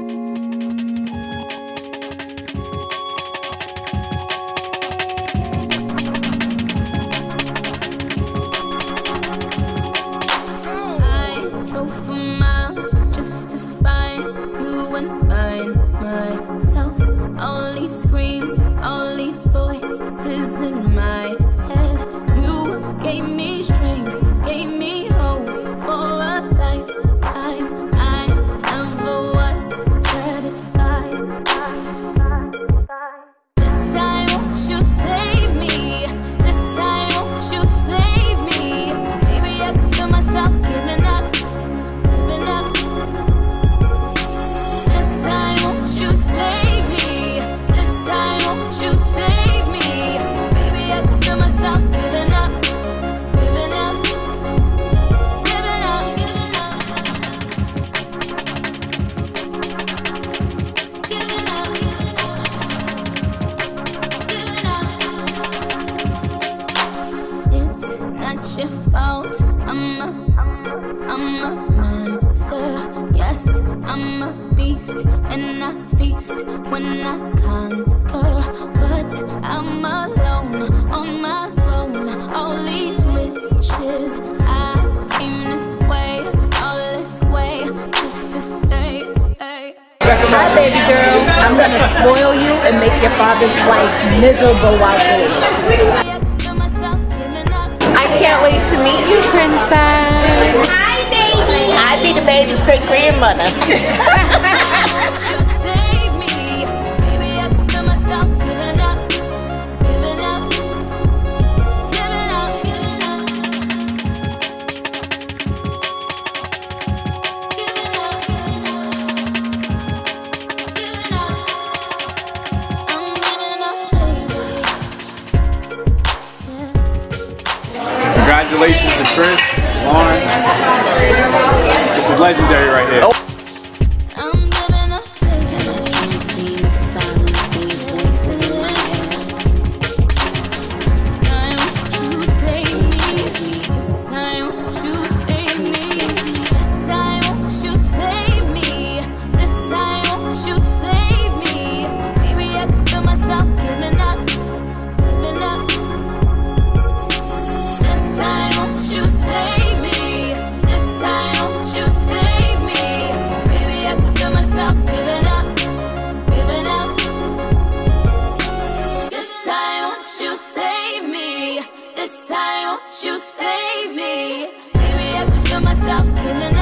I your fault. I'm a, I'm a monster. Yes, I'm a beast, and I feast when I conquer. But I'm alone on my throne. All these riches, I came this way, all this way, just to say, hey. Hi, baby girl. I'm gonna spoil you and make your father's life miserable while doing it. I can't wait to meet you, princess. Hi, baby. I be the baby's great grandmother. Congratulations to Chris, Lauren. This is legendary right here. myself, giving